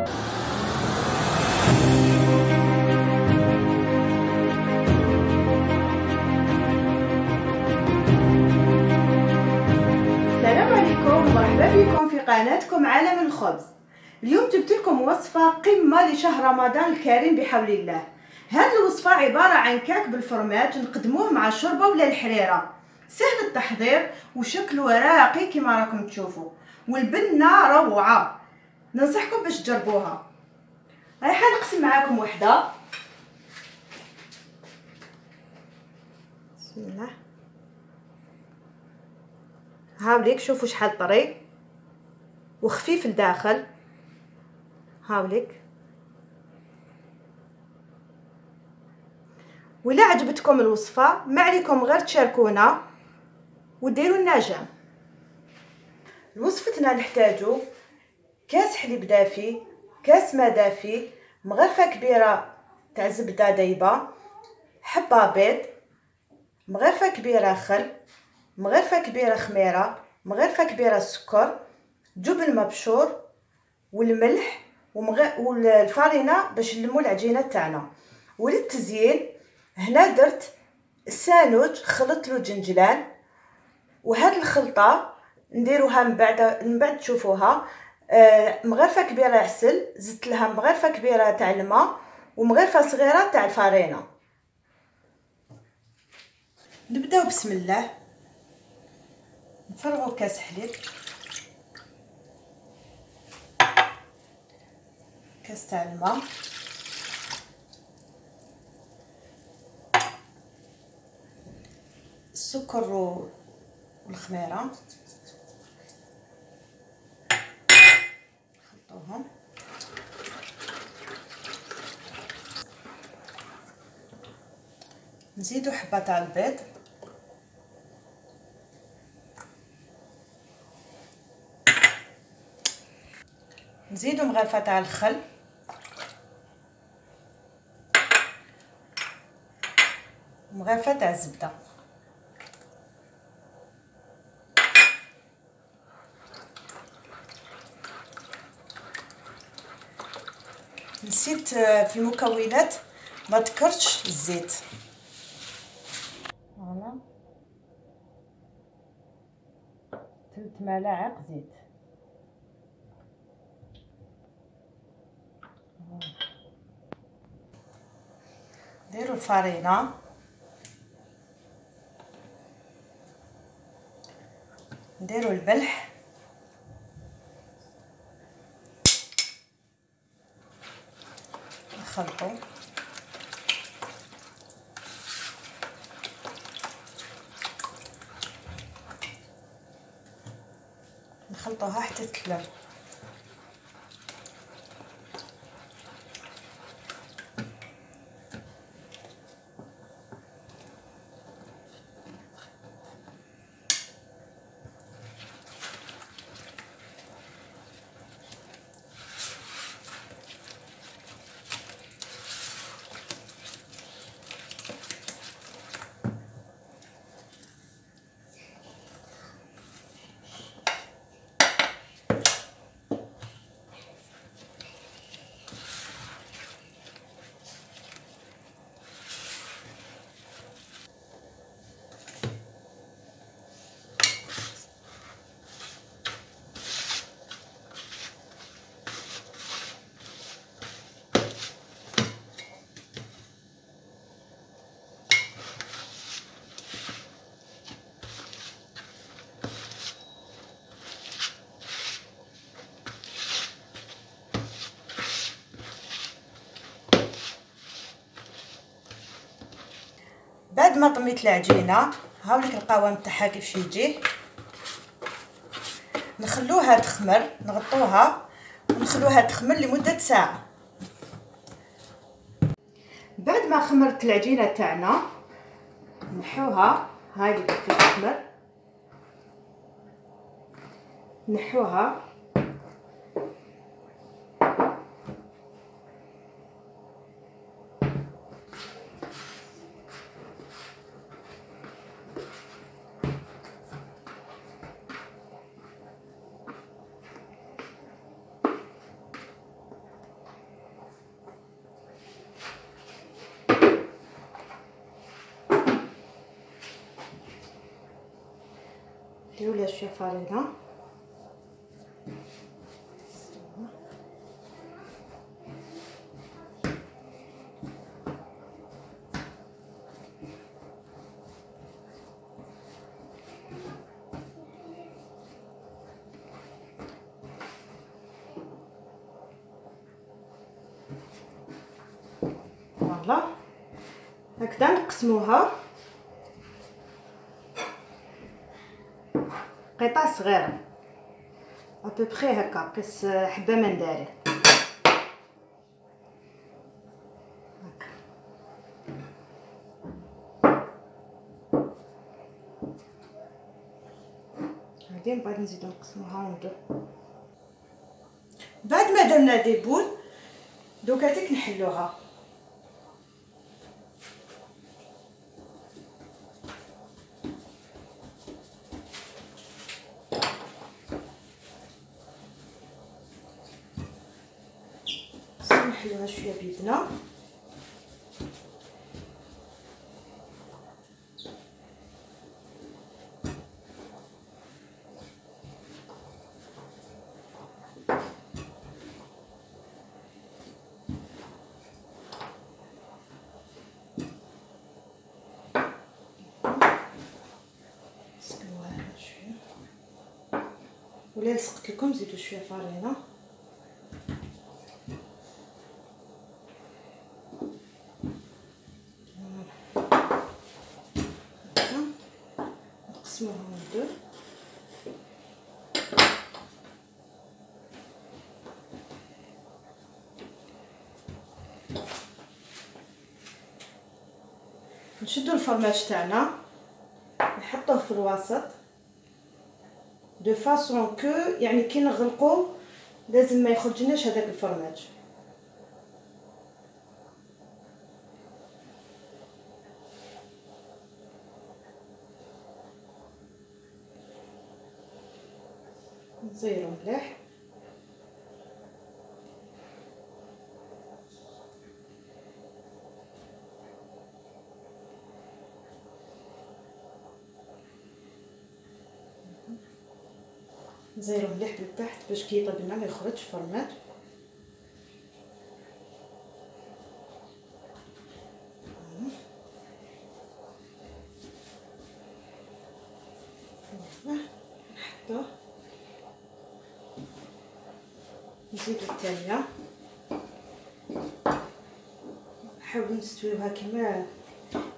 السلام عليكم ومرحبا بكم في قناتكم عالم الخبز. اليوم جبت لكم وصفة قمة لشهر رمضان الكريم بحول الله. هذه الوصفة عبارة عن كعك بالفرماج نقدموه مع الشوربة ولا الحريرة. سهل التحضير وشكله راقي كما راكم تشوفوا. والبنة روعة. ننصحكم باش تجربوها. رايحة نقسم معاكم وحدة. بسم الله. هاوليك شوفوا شحال طري. وخفيف الداخل. هاوليك ولا عجبتكم الوصفة ما عليكم غير تشاركونا وديروا لنا جيم لوصفتنا نحتاجو. كاس حليب دافي كاس ماء دافي مغرفة كبيرة تاع زبدة دايبة حبة بيض مغرفة كبيرة خل مغرفة كبيرة خميرة مغرفة كبيرة سكر جبن مبشور والملح ومغ... والفارينة باش نلمو العجينة تاعنا. وللتزيين هنا درت سانوج خلطت له جنجلان وهاد الخلطة نديروها من بعد من بعد تشوفوها. آه مغرفة كبيرة عسل زدت لها مغرفة كبيرة تاع الماء ومغرفة صغيرة تاع الفارينة. نبداو بسم الله. نفرغوا كاس حليب. كاس تاع الماء. السكر والخميرة. نزيدو حبة تاع البيض. نزيدو مغرفة تاع الخل. مغرفة تاع الزبدة. نسيت في المكونات ما ذكرتش الزيت فوالا ثلاث ملاعق زيت. ديروا الفرينة. نديروا الملح نخلطوا نخلطوها حتى تتلم بعد ما طميت العجينة. هاوليك القوام تاعها كيفاش يجي. نخلوها تخمر نغطوها ونخلوها تخمر لمدة ساعة. بعد ما خمرت العجينة تاعنا نحوها هاي اللي تخمر. نحوها نديرو لها شوية فوالا هكذا نقسموها قطع صغيرة. ابوبخي هكا قيس حبة منداري هادي من بعد نزيدو نقسموها وندو بعد ما درنا دي بول دوكا تيك نحلوها. نحلوها شوية بيدنا ولا لصقت لكم زيدوا شوية فارينه الفرماج تاعنا نحطوه في الوسط de façon que يعني كي نغلقو لازم ما يخرجناش هذاك الفرماج نزيرو مليح نزيرو مليح لتحت باش كي يطيب لنا ما يخرجش فرماج نحطوه نزيدو نحاولو نستويوها كيما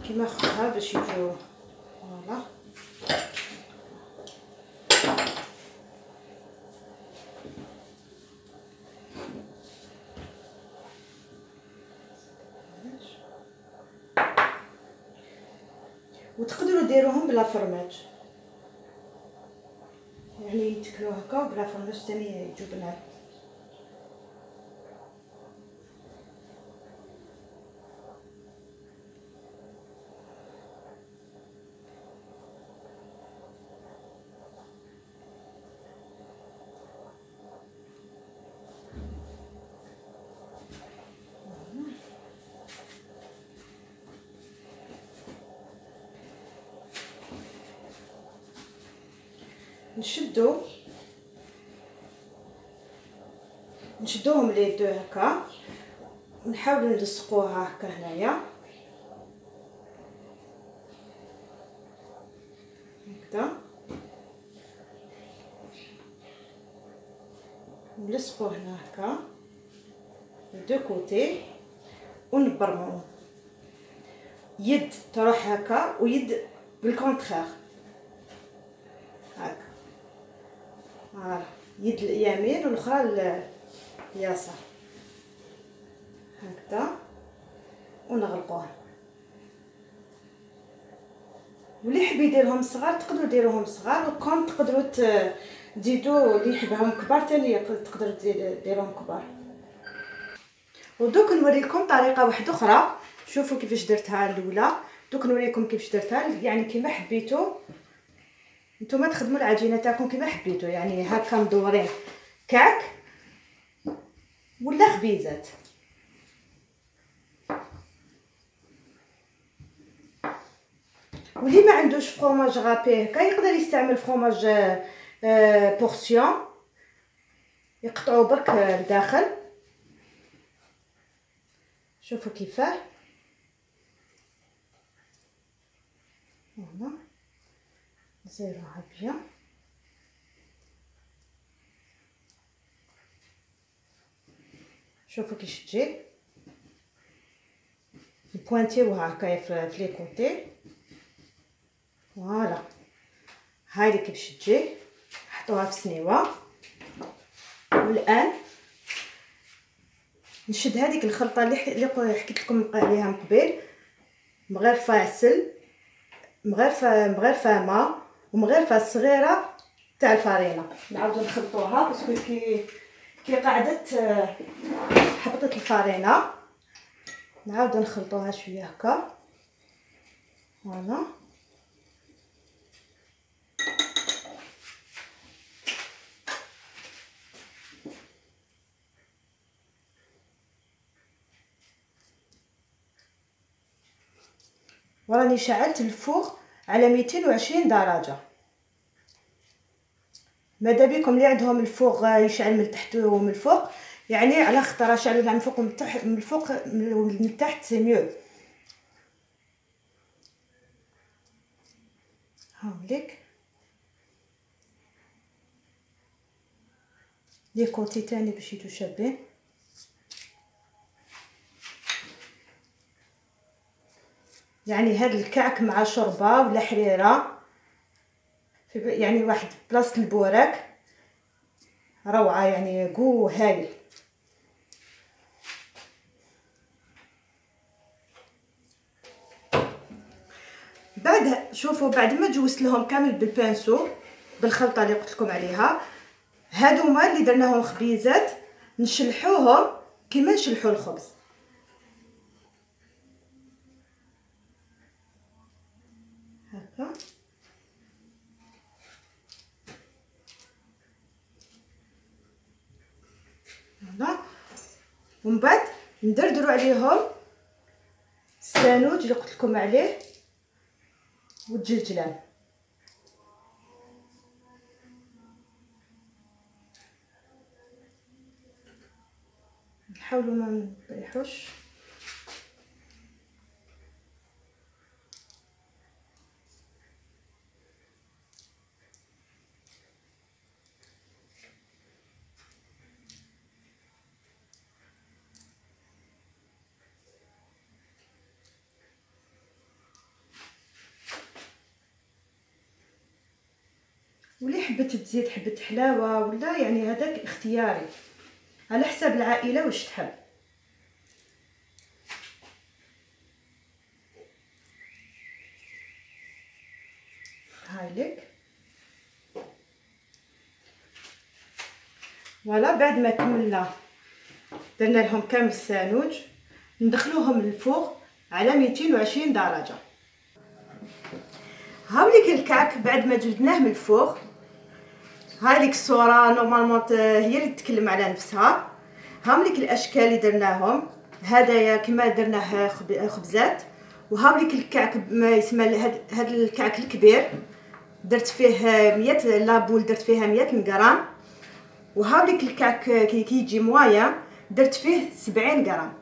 كيما خوها باش يجيو. فوالا. يتكلو هكا بلا فرماج ثاني يجيو بنات نشدو نشدوهم les deux هكا. ونحاولوا نلصقوها هكا هنايا. هكذا. نلصقو هنا هكا. deux côtés. ونبرمو. يد تروح هكا ويد بالكونتخير هكا. يد اليمين والأخرى اليسار هكذا. ونغلقوها واللي يحب يديرهم صغار تقدروا ديروهم صغار وكون تقدروا تزيدوا اللي يحبهم كبار تاني تقدروا ديروهم كبار. ودوك نوريكم طريقة واحدة أخرى. شوفوا كيفاش درتها الأولى. دوك نوريكم كيفاش درتها. يعني كيما حبيتو. نتوما تخدموا العجينة تاعكم كيما حبيتو. يعني هكا مدورين. كعك ولا خبيزات؟ واللي ما عندوش fromage râpé هكا يقدر يستعمل فروماج آه portions يقطعو برك لداخل. شوفوا كيفاه. voilà. نزيروها bien. شوفوا كيش تجي نبوانتيوها هكايا في les côtés voilà هاي كيفاش تجي نحطوها في سنيوه والان نشد هذيك الخلطة اللي اللي حكيت لكم عليها من قبل. مغرفه عسل مغرفه مغرفه ماء ومغرفه صغيرة تاع الفرينه نعاودو نخلطوها parce que كي كي قعدت حبطت الفرينه نعاودو نخلطوها شوية هكا. voilà. وراني شعلت ال four على 220 درجة. ماذا بكم اللي عندهم ال four يشعل من تحت ومن الفوق. يعني على خطر شعلوا من فوق ومن تحت من الفوق من تحت c'est mieux هاوليك les côtés تاني باش يدو شابين. يعني هاد الكعك مع شوربة ولا حريرة. يعني واحد بلاصة البوراك. روعة يعني قو هايل. بعد شوفوا بعد ما جوزت لهم كامل بالبانسو بالخلطة اللي قلت لكم عليها هادوما اللي درناهم خبيزات نشلحوهم كيما نشلحوا الخبز هكا هنا. ومن بعد ندردروا عليهم. السانوج اللي قلت لكم عليه. والجلجلان نحاولوا ما نطيحوش واللي حبت تزيد حبه حلاوة ولا يعني هذاك اختياري. على حساب العائلة واش تحب. هاي لك voilà بعد ما كملنا درنا لهم كامل السانوج ندخلوهم لل four على 220 درجة. هاوليك الكعك بعد ما جبدناه من هذيك الصورة normalement هي اللي تتكلم على نفسها. هاوليك الأشكال اللي درناهم. هدايا كما درناه خبزات. وهاوليك الكعك ما يسمى هذا الكعك الكبير. درت فيه 100 la boule درت فيها 100 غرام. وهاوليك الكعك كي يجي moyen درت فيه 70 غرام.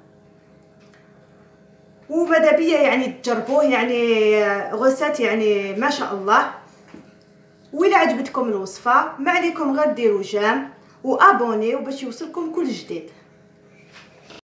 وماذا بيا يعني تجربوه يعني غوسات يعني ما شاء الله. وإلا عجبتكم الوصفة ما عليكم غير ديروا جيم وابونيو باش يوصلكم كل جديد.